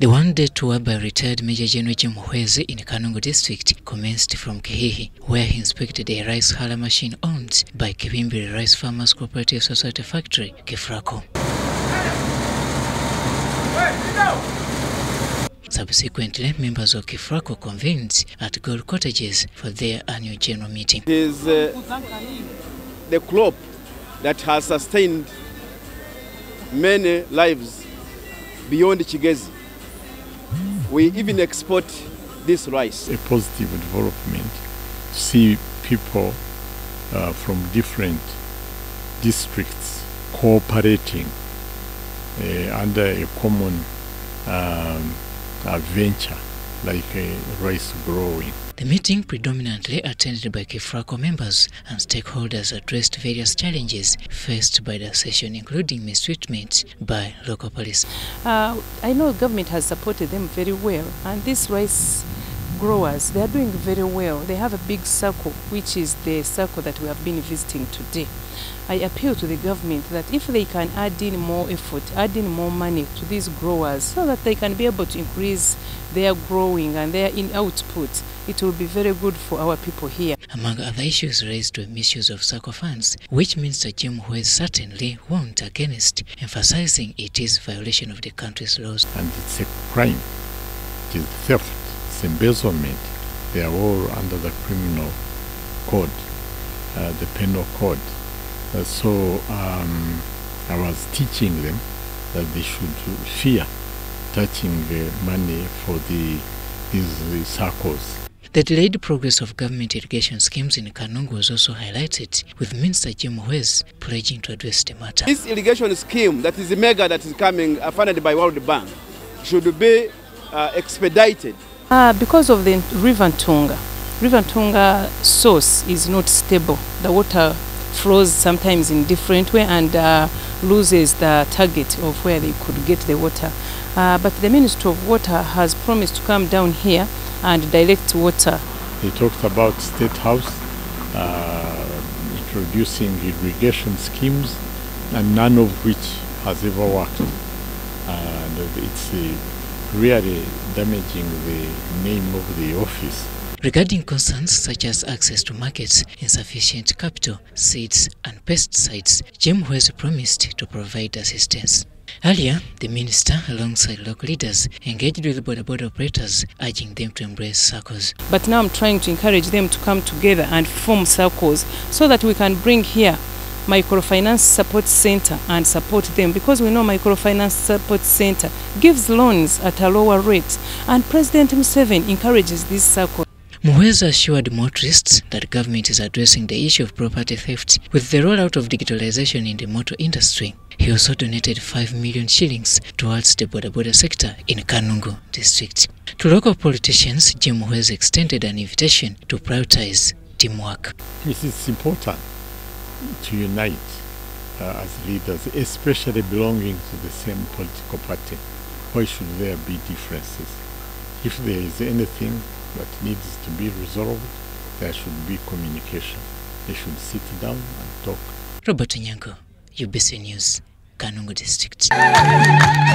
The one-day tour by retired Major General Jim Huezi in Kanungu district commenced from Kihihi, where he inspected a rice huller machine owned by Kibimbiri Rice Farmers Cooperative Society Factory, Kifrako. Subsequently, members of Kifrako convened at Gold Cottages for their annual general meeting. It is uh, the crop that has sustained many lives beyond Chigezi. We even export this rice. a positive development to see people uh, from different districts cooperating uh, under a common um, adventure like uh, rice growing. The meeting, predominantly attended by KIFRACO members and stakeholders, addressed various challenges faced by the session, including mistreatment by local police. Uh, I know government has supported them very well, and this rice growers they are doing very well. They have a big SACCO, which is the SACCO that we have been visiting today. I appeal to the government that if they can add in more effort, add in more money to these growers, so that they can be able to increase their growing and their in output, it will be very good for our people here. Among other issues raised were misuse of SACCO funds, which Minister Jim Muhwezi certainly warned against, emphasizing it is violation of the country's laws. And it's a crime. It is theft, it's embezzlement. They are all under the criminal code, uh, the penal code. Uh, so um, I was teaching them that they should fear touching uh, money for the these uh, SACCOs. The delayed progress of government irrigation schemes in Kanungu was also highlighted, with Minister Jim Muhwezi pledging to address the matter. This irrigation scheme that is a mega that is coming uh, funded by World Bank should be uh, expedited. Uh, because of the River Tunga, River Tunga source is not stable. The water flows sometimes in different way and uh, loses the target of where they could get the water. Uh, but the Ministry of Water has promised to come down here and direct water. They talked about State House uh, introducing irrigation schemes, and none of which has ever worked. And it's uh, really damaging the name of the office. Regarding concerns such as access to markets, insufficient capital, seeds, and pesticides, Jim has promised to provide assistance. Earlier, the minister, alongside local leaders, engaged with border border operators, urging them to embrace circles. But now I'm trying to encourage them to come together and form circles so that we can bring here microfinance support center and support them because we know microfinance support center gives loans at a lower rate and President Museveni encourages this circle. Muhweza assured motorists that government is addressing the issue of property theft with the rollout of digitalization in the motor industry. He also donated 5 million shillings towards the border border sector in Kanungu district. To local politicians, Jim Muhweza extended an invitation to prioritize teamwork. This is important to unite uh, as leaders, especially belonging to the same political party. Why should there be differences? If there is anything that needs to be resolved, there should be communication. They should sit down and talk. Robert UBC News, Kanungu district.